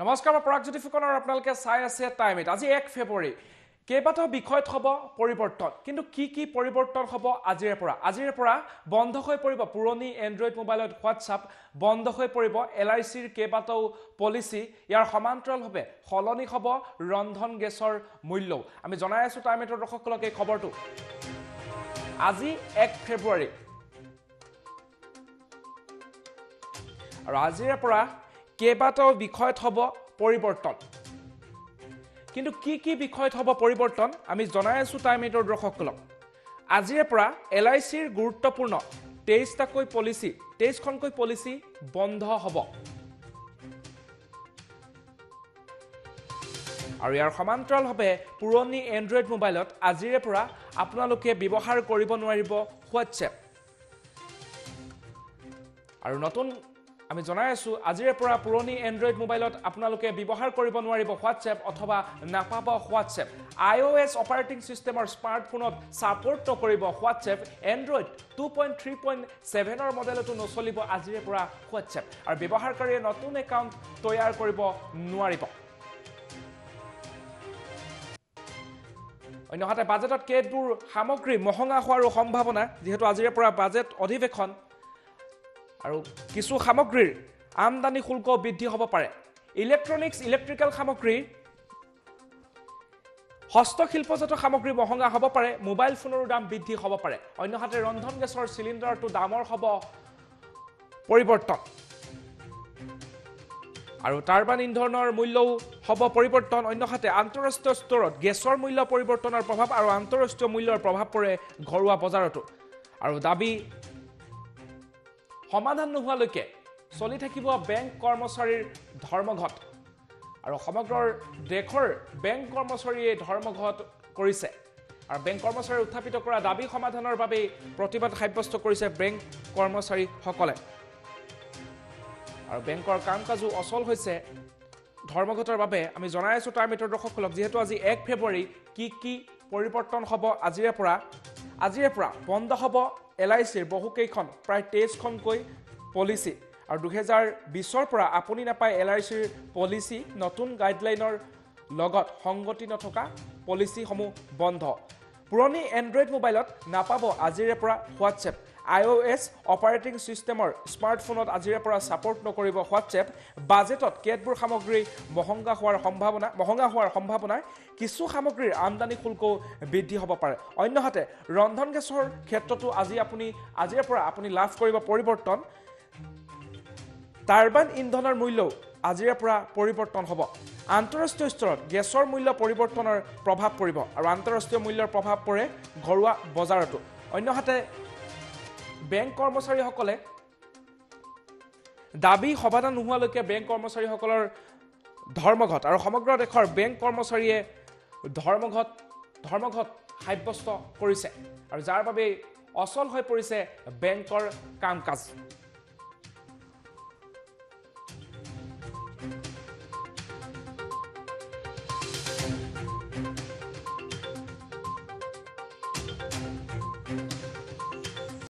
নমস্কাৰ মই পৰাগজ্যোতি ফুকনৰ আপোনালোকে চাই আছে টাইম ইট আজি এক ফেব্ৰুৱাৰী। কেইবাটাও বিষয়ত হ'ব পৰিৱৰ্তন। কিন্তু কি কি পৰিৱৰ্তন হ'ব আজিৰে পৰা? আজিৰে পৰা বন্ধ হৈ পৰিব। পুৰণি এণ্ড্ৰইড মোবাইলত হোৱাটছআপ বন্ধ হৈ পৰিব। এল আই চিৰ কেইবাটাও পলিচি ইয়াৰ সমান্তৰালভাৱে সলনি হ'ব ৰন্ধন গেছৰ মূল্যও। আমি জনাই আছোঁ টাইম ইটৰ দৰ্শকসকলক এই খবৰটো। আজি এক ফেব্ৰুৱাৰী। আৰু আজিৰে পৰা কেইবাটাও বিষয়ত হ'ব পৰিৱৰ্তন। কিন্তু কি কি বিষয়ত হ'ব পৰিৱৰ্তন আমি জনাই আছোঁ টাইম এইটৰ দৰ্শকসকলক। আজিৰে পৰা এল আই চিৰ গুৰুত্বপূৰ্ণ তেইছটাকৈ পলিচি তেইছখনকৈ পলিচি বন্ধ হ'ব। আৰু ইয়াৰ সমান্তৰালভাৱে পুৰণি এণ্ড্ৰইড মোবাইলত আজিৰে পৰা আপোনালোকে ব্যৱহাৰ কৰিব নোৱাৰিব হোৱাটছএপ। আৰু নতুন আমি জনাই আছোঁ আজিৰে পৰা পুৰণি এণ্ড্ৰইড মোবাইলত আপোনালোকে ব্যৱহাৰ কৰিব নোৱাৰিব হোৱাটছএপ অথবা নাপাব WhatsApp I O' S operating ছিষ্টেমৰ স্মাৰ্টফোনত ছাপৰ্ট নকৰিব WhatsApp Android two point three point ছেভেনৰ মডেলতো নচলিব আজিৰে পৰা হোৱাটছএপ আৰু ব্যৱহাৰকাৰীয়ে নতুন একাউণ্ট তৈয়াৰ কৰিব নোৱাৰিব। অন্যহাতে বাজেটত কেতবোৰ সামগ্ৰী মহঙা হোৱাৰো সম্ভাৱনা যিহেতু আজিৰে পৰা বাজেট অধিৱেশন। আৰু কিছু সামগ্ৰীৰ আমদানি শুল্ক বৃদ্ধি হ'ব পাৰে। ইলেক্ট্ৰনিক্স ইলেক্ট্ৰিকেল সামগ্ৰী হস্তশিল্পজাত সামগ্ৰী মহঙা হ'ব পাৰে মোবাইল ফোনৰো দাম বৃদ্ধি হ'ব পাৰে। অন্যহাতে ৰন্ধন গেছৰ চিলিণ্ডাৰটো দামৰ হ'ব পৰিৱৰ্তন। আৰু টাৰ্বান ইন্ধনৰ মূল্যও হ'ব পৰিৱৰ্তন। অন্যহাতে আন্তঃৰাষ্ট্ৰীয় স্তৰত গেছৰ মূল্য পৰিৱৰ্তনৰ প্ৰভাৱ আৰু আন্তঃৰাষ্ট্ৰীয় মূল্যৰ প্ৰভাৱ পৰে ঘৰুৱা বজাৰতো। আৰু দাবী সমাধান নোহোৱালৈকে চলি থাকিব বেংক কৰ্মচাৰীৰ ধৰ্মঘট। আৰু সমগ্ৰ দেশৰ বেংক কৰ্মচাৰীয়ে ধৰ্মঘট কৰিছে। আৰু বেংক কৰ্মচাৰীয়ে উত্থাপিত কৰা দাবী সমাধানৰ বাবেই প্ৰতিবাদ সাব্যস্ত কৰিছে বেংক কৰ্মচাৰীসকলে। আৰু বেংকৰ কাম কাজো অচল হৈছে। ধৰ্মঘটৰ বাবে আমি জনাই আছোঁ তাৰ মিত্ৰ দৰ্শকসকলক যিহেতু আজি এক ফেব্ৰুৱাৰী কি কি পৰিৱৰ্তন হ'ব আজিৰে পৰা আজিৰে পৰা বন্ধ হ'ব। এল আই চিৰ বহুকেইখন প্ৰায় তেইছখনকৈ পলিচি। আৰু দুহেজাৰ বিছৰ পৰা আপুনি নাপায় এল আই চিৰ পলিচি। নতুন গাইডলাইনৰ লগত সংগতি নথকা পলিচিসমূহ বন্ধ। পুৰণি এণ্ড্ৰইড মোবাইলত নাপাব আজিৰে পৰা WhatsApp I O' S operating ছিষ্টেমৰ স্মাৰ্টফোনত আজিৰে পৰা ছাপৰ্ট নকৰিব হোৱাটছএপ বাজেটত কেতবোৰ সামগ্ৰী মহংগা হোৱাৰ সম্ভাৱনা মহঙা হোৱাৰ সম্ভাৱনাই কিছু সামগ্ৰীৰ আমদানি শুল্কও বৃদ্ধি হ'ব পাৰে। অন্যহাতে ৰন্ধন গেছৰ ক্ষেত্ৰতো আজি আপুনি আজিৰে পৰা আপুনি লাভ কৰিব পৰিৱৰ্তন। টাৰ্বাইন ইন্ধনৰ মূল্যও আজিৰে পৰা পৰিৱৰ্তন হ'ব। আন্তঃৰাষ্ট্ৰীয় স্তৰত গেছৰ মূল্য পৰিৱৰ্তনৰ প্ৰভাৱ পৰিব আৰু আন্তঃৰাষ্ট্ৰীয় মূল্যৰ প্ৰভাৱ পৰে ঘৰুৱা বজাৰতো। অন্যহাতে বেংক কৰ্মচাৰীসকলে দাবী সমাধান নোহোৱালৈকে বেংক কৰ্মচাৰীসকলৰ ধৰ্মঘট আৰু সমগ্ৰ দেশৰ বেংক কৰ্মচাৰীয়ে ধৰ্মঘট ধৰ্মঘট সাব্যস্ত কৰিছে আৰু যাৰ বাবে অচল হৈ পৰিছে বেংকৰ কাম কাজ